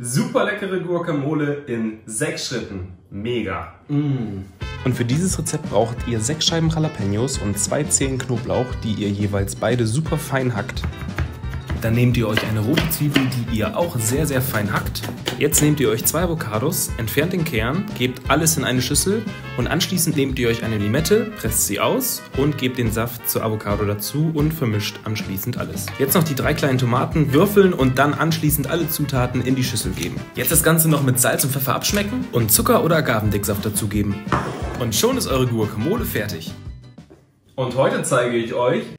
super leckere Guacamole in sechs Schritten. Mega. Und für dieses Rezept braucht ihr sechs Scheiben Jalapenos und zwei Zehen Knoblauch, die ihr jeweils beide super fein hackt. Dann nehmt ihr euch eine rote Zwiebel, die ihr auch sehr, sehr fein hackt. Jetzt nehmt ihr euch zwei Avocados, entfernt den Kern, gebt alles in eine Schüssel und anschließend nehmt ihr euch eine Limette, presst sie aus und gebt den Saft zur Avocado dazu und vermischt anschließend alles. Jetzt noch die drei kleinen Tomaten würfeln und dann anschließend alle Zutaten in die Schüssel geben. Jetzt das Ganze noch mit Salz und Pfeffer abschmecken und Zucker oder Agavendicksaft dazugeben. Und schon ist eure Guacamole fertig. Und heute zeige ich euch,